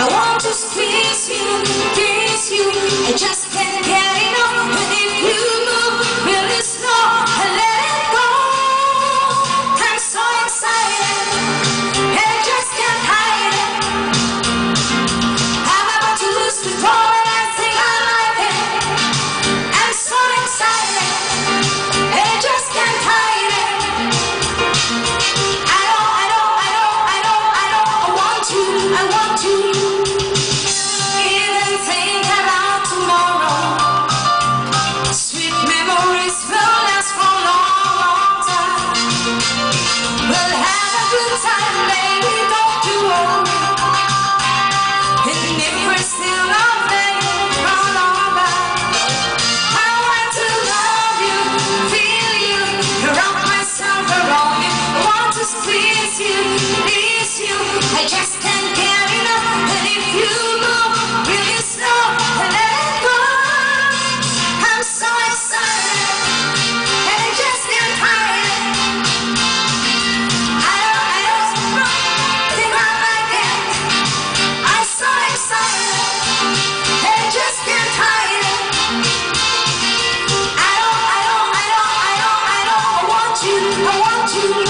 I want to squeeze you, kiss you, and just Sunday. Thank you.